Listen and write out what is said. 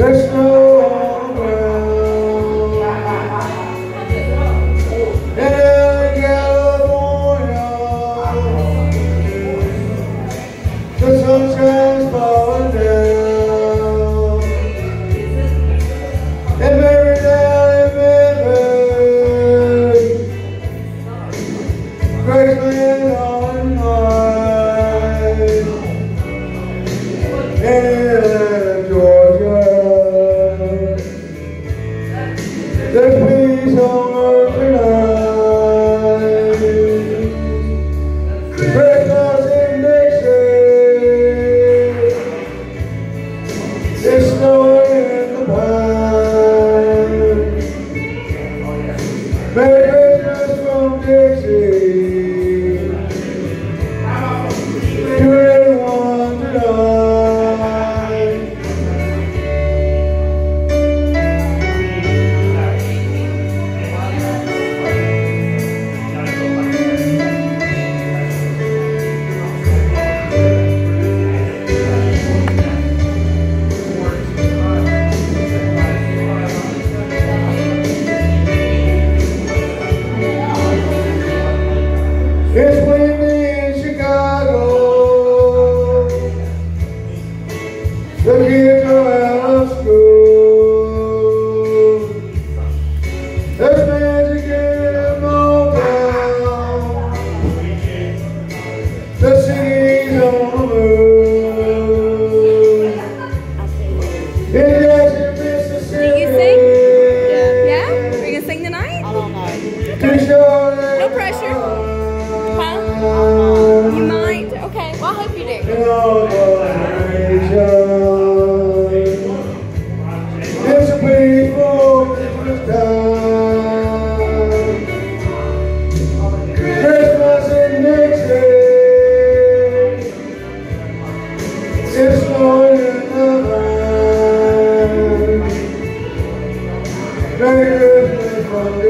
Krishna. grande the kids go out of school. Magic. The city's on